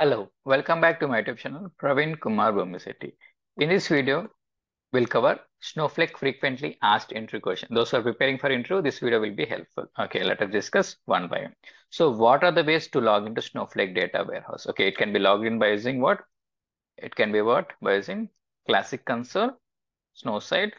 Hello, welcome back to my YouTube channel, Praveen Kumar Bommisetty. In this video, we'll cover Snowflake frequently asked interview question. Those who are preparing for interview, this video will be helpful. Okay, let us discuss one by one. So what are the ways to log into Snowflake data warehouse? Okay, it can be logged in by using what? It can be what? By using Classic Console, Snowsight,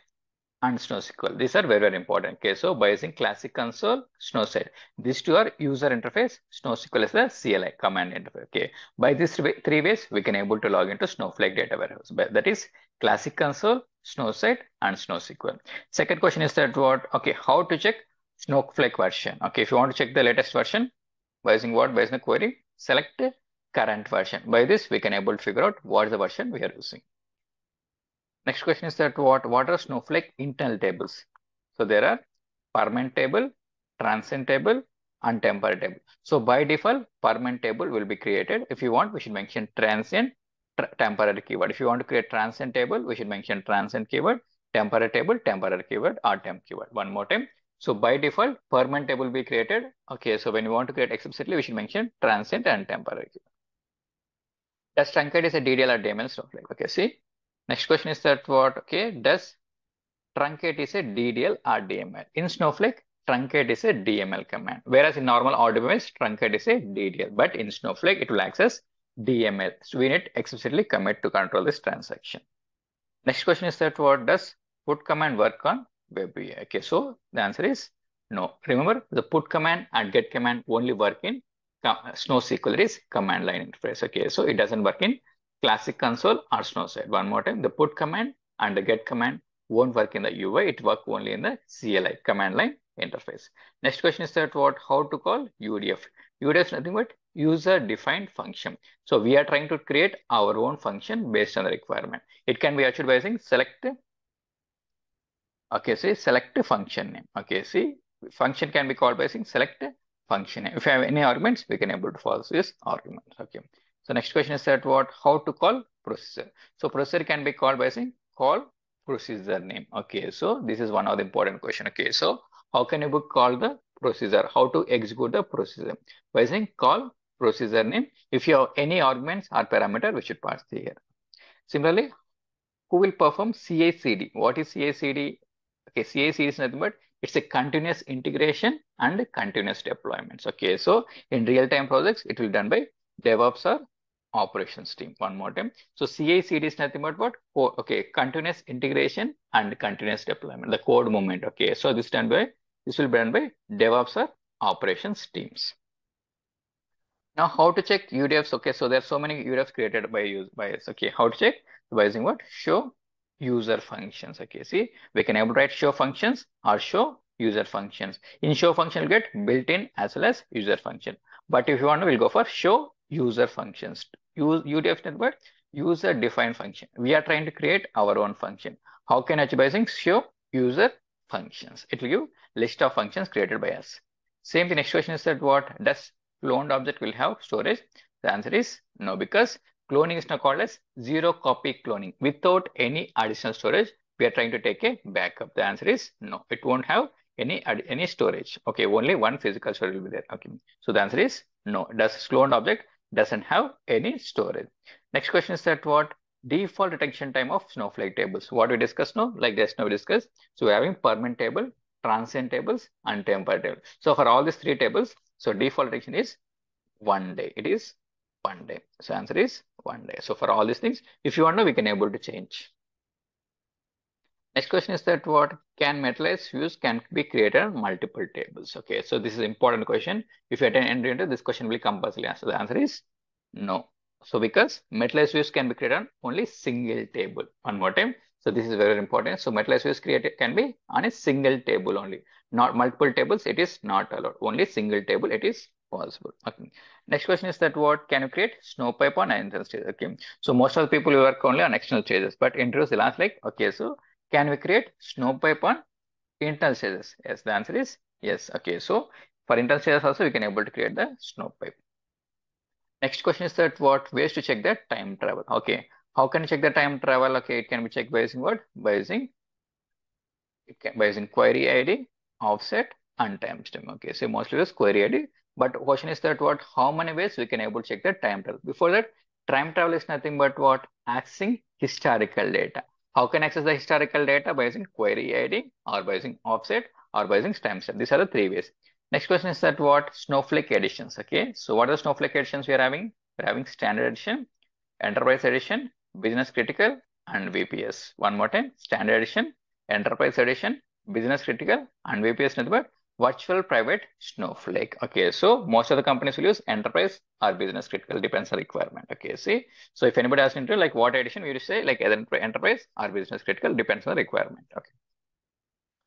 and SnowSQL. These are very, very important. Okay, so by using Classic Console, Snowsight. These two are user interface. SnowSQL is the CLI command interface. Okay, by these three ways, we can able to log into Snowflake data warehouse. But that is Classic Console, Snowsight, and SnowSQL. Second question is that what? Okay, how to check Snowflake version? Okay, if you want to check the latest version, by using what? By using the query, select current version. By this, we can able to figure out what is the version we are using. Next question is that what, what are Snowflake internal tables? So there are permanent table, transient table, and temporary table. So by default, permanent table will be created. If you want, we should mention transient, temporary keyword. If you want to create transient table, we should mention transient keyword, temporary table, temporary keyword, or temp keyword. One more time. So by default, permanent table will be created. Okay, so when you want to create explicitly, we should mention transient and temporary keyword. Does truncate is a DDL or DML Snowflake? Okay, see, Next question is that what, okay, does truncate is a DDL or DML? In Snowflake, truncate is a DML command, whereas in normal RDBMS, truncate is a DDL, but in Snowflake, it will access DML. So we need explicitly commit to control this transaction. Next question is that what does put command work on web UI? Okay, so the answer is no. Remember, the put command and get command only work in Snow SnowSQL is command line interface. Okay, so it doesn't work in classic console or Snowsight. One more time, the put command and the get command won't work in the UI, it work only in the CLI, command line interface. Next question is that what, how to call UDF? UDF is nothing but user defined function. So we are trying to create our own function based on the requirement. It can be achieved by using select, okay, say select function name. Okay, see function can be called by saying select function name. If you have any arguments, we can able to follow this argument. Okay. So next question is that what, how to call processor. So processor can be called by saying call procedure name. Okay, so this is one of the important question. Okay, so how can you call the procedure? How to execute the procedure? By saying call procedure name. If you have any arguments or parameter, we should pass here. Similarly, who will perform CI/CD? What is CI/CD? Okay, CI/CD is nothing but it's a continuous integration and continuous deployments. Okay, so in real-time projects, it will done by DevOps or operations team one more time. So CI CD is nothing but what? Okay, continuous integration and continuous deployment, the code movement. Okay, so this done by this will be done by DevOps or operations teams. Now, how to check UDFs? Okay, so there are so many UDFs created by use by us. Okay, how to check? By using what? Show user functions. Okay, see, we can able to write show functions or show user functions. In show function, we'll get built-in as well as user function. But if you want to, we'll go for show user functions. Use UDF network, user defined function. We are trying to create our own function. How can I show user functions? It will give list of functions created by us. Same the next question is that what does cloned object will have storage? The answer is no, because cloning is now called as zero copy cloning. Without any additional storage, we are trying to take a backup. The answer is no, it won't have any any storage. Okay, only one physical storage will be there. Okay, so the answer is no. Does cloned object doesn't have any storage. Next question is that what default retention time of Snowflake tables. What we discussed now, like just now we discussed. So we're having permanent table, transient tables, and temporary table. So for all these three tables, so default retention is one day. It is one day. So answer is one day. So for all these things, if you want to, we can able to change. Next question is that what can materialize views can be created on multiple tables? Okay, so this is important question. If you attend entry into this question will compulsory answer. The answer is no. So because materialized views can be created on only single table. One more time. So this is very important. So materialized views created can be on a single table only. Not multiple tables, it is not allowed. Only single table, it is possible. Okay. Next question is that what can you create Snowpipe on internal stages? Okay. So most of the people work only on external stages, but interviews will ask like, okay, so can we create Snowpipe on internal stages? Yes, the answer is yes. Okay, so for internal stages also we can able to create the Snowpipe. Next question is that what ways to check that time travel? Okay, how can you check the time travel? Okay, it can be checked by using what? By using it can by using query ID, offset, and timestamp. Okay, so mostly use query ID. But question is that what, how many ways we can able to check the time travel? Before that, time travel is nothing but what? Accessing historical data. How can I access the historical data? By using query ID or by using offset or by using timestamp. These are the three ways. Next question is that what? Snowflake editions. Okay. So what are the Snowflake editions we are having? We're having standard edition, enterprise edition, business critical, and VPS. One more time, standard edition, enterprise edition, business critical, and VPS but virtual private snowflake okay so most of the companies will use enterprise or business critical depends on requirement okay see so if anybody asks into like what edition we will say like either enterprise or business critical depends on the requirement okay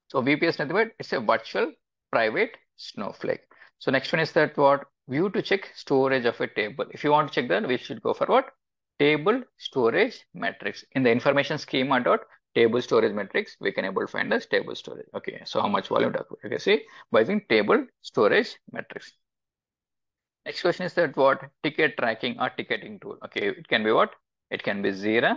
so vps but it's a virtual private snowflake so next one is that what view to check storage of a table if you want to check that we should go for what table storage metrics in the information schema dot table storage metrics, we can able to find the table storage. Okay, so how much volume document? Okay, see by using table storage metrics. Next question is that what ticket tracking or ticketing tool? Okay, it can be what? It can be Jira,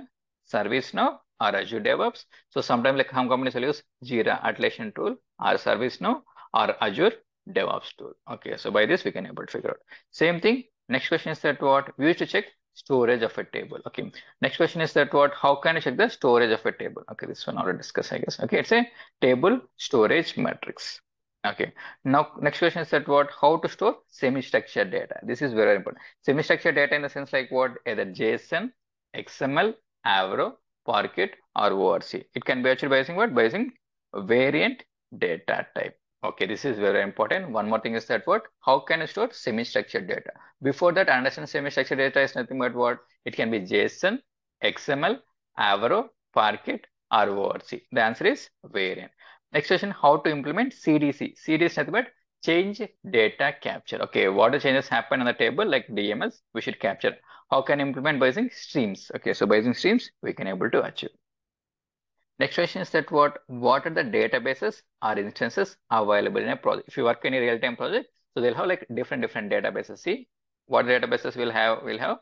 ServiceNow, or Azure DevOps. So sometimes like some companies will use Jira Atlassian tool or ServiceNow or Azure DevOps tool. Okay, so by this we can able to figure out. Same thing. Next question is that what we used to check storage of a table. Okay. Next question is that what, how can I check the storage of a table? Okay. This one already discussed, I guess. Okay. It's a table storage matrix. Okay. Now, next question is that what, how to store semi-structured data. This is very important. Semi-structured data in the sense like what, either JSON, XML, Avro, Parquet, or ORC. It can be actually by using what? By using variant data type. Okay, this is very important. One more thing is that what? How can you store semi-structured data? Before that, understand semi-structured data is nothing but what? It can be JSON, XML, Avro, Parquet, or ORC. The answer is variant. Next question, how to implement CDC? CDC is nothing but change data capture. Okay, what the changes happen on the table like DMS, we should capture. How can implement by using streams? Okay, so by using streams, we can able to achieve. Next question is that what what are the databases or instances available in a project? If you work in a real-time project, so they'll have like different different databases. See what databases will have will have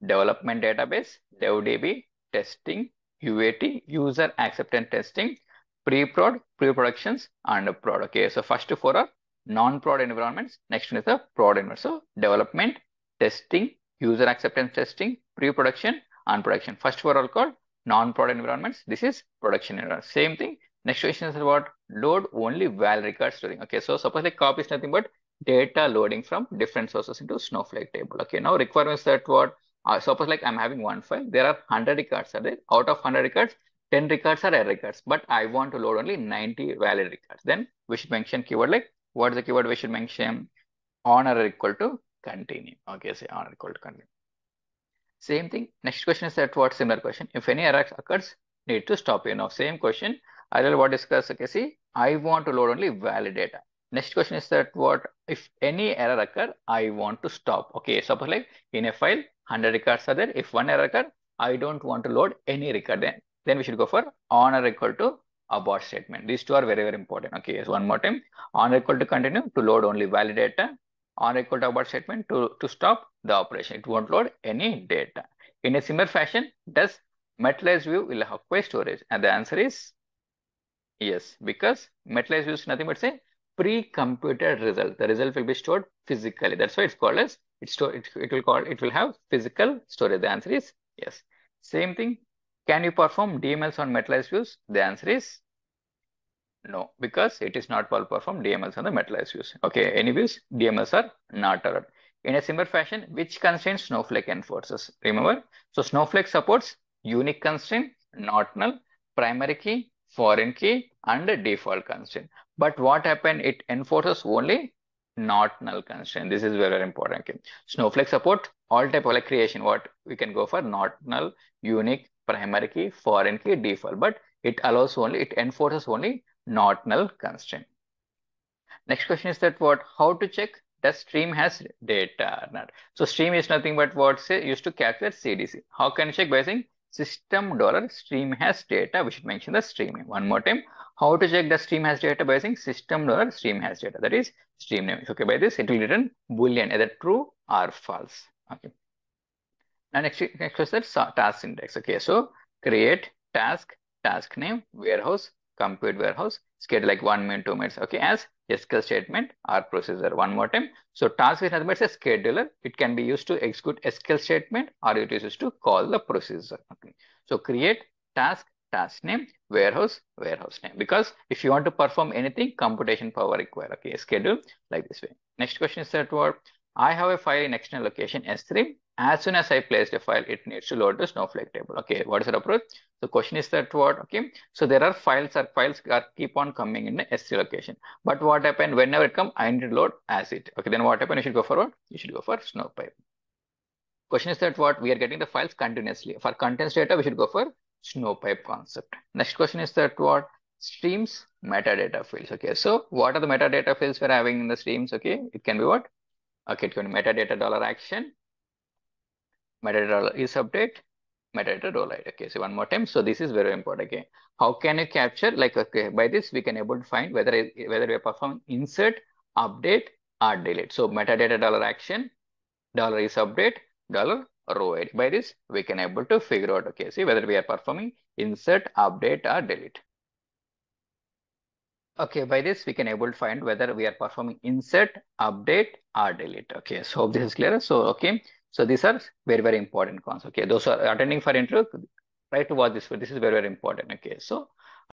development database, DevDB, testing, UAT, user acceptance testing, pre-prod, pre-productions, and prod. Okay, so first four are non-prod environments. Next one is the prod environment. So development, testing, user acceptance testing, pre-production, and production. First four are called non-prod environments. This is production environment. Same thing. Next question is about load only val record storing. Okay, so suppose like copy is nothing but data loading from different sources into Snowflake table. Okay, now requirements that what uh, suppose like I'm having one file, there are 100 records are there. Out of 100 records, 10 records are error records, but I want to load only 90 valid records. Then we should mention keyword like what is the keyword we should mention on error equal to continue. Okay, say on error equal to continue. Same thing. Next question is that what similar question. If any error occurs, need to stop you know. Same question. I will what discuss. Okay, see, I want to load only valid data. Next question is that what if any error occur, I want to stop. Okay, suppose like in a file, 100 records are there. If one error occur, I don't want to load any record. Then then we should go for on error equal to abort statement. These two are very very important. Okay, yes, one more time. On equal to continue to load only valid data on equal to abort statement to, to stop the operation. It won't load any data. In a similar fashion, does metalized view will have query storage? And the answer is yes, because metalized view is nothing but say pre-computed result. The result will be stored physically. That's why it's called as it's store, it, it will call it will have physical storage. The answer is yes. Same thing. Can you perform DMLs on metalized views? The answer is no, because it is not possible from DMLs on the materialized views. Okay, anyways, DMLs are not allowed. In a similar fashion, which constraint Snowflake enforces? Remember, so Snowflake supports unique constraint, not null, primary key, foreign key, and a default constraint. But what happened? It enforces only not null constraint. This is very, very important. Okay. Snowflake support all type of like creation. What we can go for not null, unique, primary key, foreign key, default. But it allows only, it enforces only not null constraint. Next question is that what, how to check that stream has data or not. So stream is nothing but what say used to capture CDC. How can you check by saying system dollar stream has data? We should mention the stream name. One more time. How to check the stream has data by saying system dollar stream has data. That is stream name. Okay, by this it will return boolean either true or false. Okay. Now next next question is task index. Okay, so create task task name warehouse compute warehouse, schedule like one minute, two minutes, okay, as SQL statement or processor. One more time. So task is nothing but a scheduler. It can be used to execute SQL statement or it is used to call the processor. Okay. So create task, task name, warehouse, warehouse name. Because if you want to perform anything, computation power required. Okay, schedule like this way. Next question is that what I have a file in external location S3. As soon as I placed a file, it needs to load the Snowflake table. Okay, what is the approach? The question is that what? Okay, so there are files or files are keep on coming in the S3 location. But what happened whenever it come, I need to load as it. Okay, then what happened? You should go for what? You should go for Snowpipe. Question is that what we are getting the files continuously. For contents data, we should go for Snowpipe concept. Next question is that what? Streams metadata fields. Okay, so what are the metadata fields we're having in the streams? Okay, it can be what? Okay, it can be metadata dollar action, metadata dollar is update, metadata row ID. Okay, so one more time. So this is very important. Okay, how can you capture? Like, okay, by this we can able to find whether whether we are performing insert, update, or delete. So metadata dollar action, dollar is update, dollar row ID. By this we can able to figure out. Okay, see whether we are performing insert, update, or delete. Okay, by this we can able to find whether we are performing insert, update, or delete. Okay, so hope this is clear. So okay, so these are very very important concepts. Okay, those are attending for interview, try to watch this. This is very very important. Okay, so